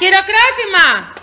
Χειροκρότημα!